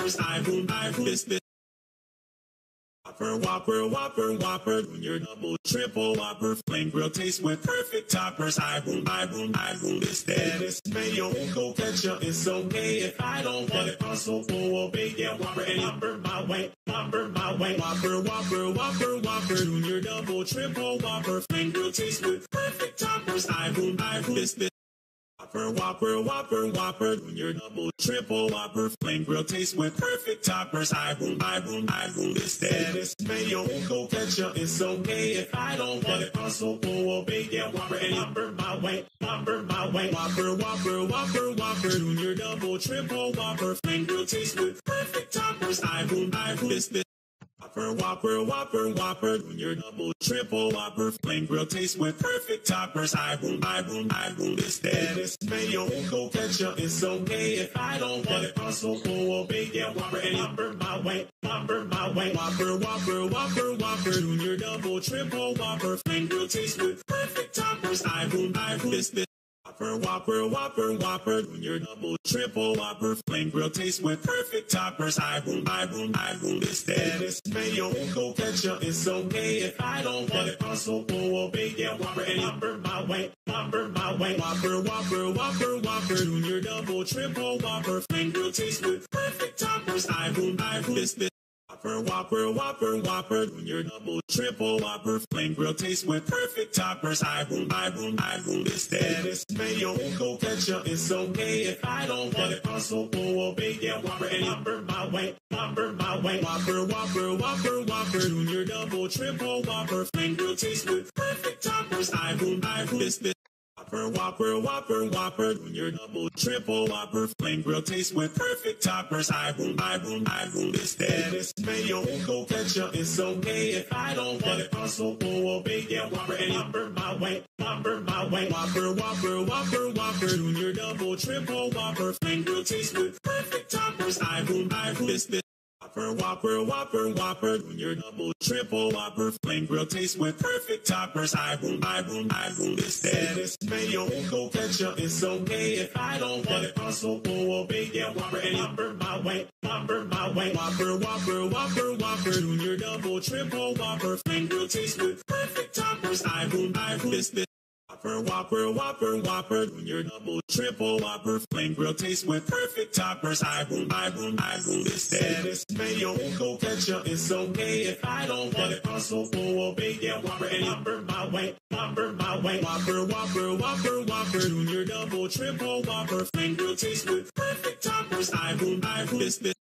toppers, I boom, I boom, this, this. Whopper, Whopper, Whopper, Whopper, Junior, Double, Triple, Whopper, Flame Grill, taste with perfect toppers. I boom, I boom, I boom, this, is mayo, go ketchup, it's okay if I don't want it. Also, full of bacon, Whopper, and Whopper, my way, Whopper, my way, Whopper, Whopper, Whopper, Whopper, Junior, Double, Triple, Whopper, Flame Grill, taste with perfect toppers. I boom, I this, this. Whopper, Whopper, Whopper, Whopper, Junior, Double, Triple, Whopper, Flame Grill, taste with perfect toppers. I boom, I boom, I boom, this, that, is mayo, go ketchup, it's okay if I don't want it. Also, full of bacon, Whopper, and Whopper, my way, Whopper, my way, Whopper, Whopper, Whopper, Whopper, Junior, Double, Triple, Whopper, Flame Grill, taste with perfect toppers. I boom, I this, this. Whopper, Whopper, Whopper, Whopper, Junior, Double, Triple, Whopper, Flame Grill, taste with perfect toppers. I boom, I boom, I boom, this, that, is mayo, go ketchup, it's okay if I don't want it. Also, of bacon, Whopper, and Whopper, my way, Whopper, my way, Whopper, Whopper, Whopper, Whopper, Junior, Double, Triple, Whopper, Flame Grill, taste with perfect toppers. I boom, I boom, this, this. Whopper, Whopper, Whopper, Whopper, Junior, Double, Triple, Whopper, Flame Grill, taste with perfect toppers. I boom, I boom, I boom, this, that, is mayo, go ketchup, it's okay if I don't want it. Also, full of bacon, Whopper, and Whopper, my way, Whopper, my way, Whopper, Whopper, Whopper, Whopper, Junior, Double, Triple, Whopper, Flame Grill, taste with perfect toppers. I boom, I boom, this, this. Whopper, Whopper, Whopper, Whopper, Junior, Double, Triple, Whopper, Flame Grill, taste with perfect toppers. I boom, I boom, I boom, this, that, is mayo, go ketchup, it's okay if I don't want it. Also, full of bacon, Whopper, and Whopper, my way, Whopper, my way, Whopper, Whopper, Whopper, Whopper, Junior, Double, Triple, Whopper, Flame Grill, taste with perfect toppers. I boom, I boom, this, this. Whopper, Whopper, Whopper, Whopper, Junior, Double, Triple, Whopper, Flame Grill, taste with perfect toppers. I boom, I boom, I boom, this, that, is mayo, go ketchup, it's okay if I don't want it. Also, of bacon, Whopper, and Whopper, my way, Whopper, my way, Whopper, Whopper, Whopper, Whopper, Junior, Double, Triple, Whopper, Flame Grill, taste with perfect toppers. I boom, I boom, this, this. Whopper, Whopper, Whopper, Whopper, Junior, Double, Triple, Whopper, Flame Grill, taste with perfect toppers. I boom, I boom, I boom, this, that, is mayo, go ketchup, it's okay if I don't want it. Also, full of bacon, Whopper, and Whopper, my way, Whopper, my way, Whopper, Whopper, Whopper, Whopper, Junior, Double, Triple, Whopper, Flame Grill, taste with perfect toppers. I boom, I boom, this, this. Whopper, Whopper, Whopper, Whopper, Junior, Double, Triple, Whopper, Flame Grill, taste with perfect toppers. I boom, I boom, I boom, this, that, mayo, go ketchup, it's okay if I don't want it. Also, full of bacon, Whopper, and Whopper, my way, Whopper, my way, Whopper, Whopper, Whopper, Whopper, Junior, Double, Triple, Whopper, Flame Grill, taste with perfect toppers. I boom, I boom, this, this.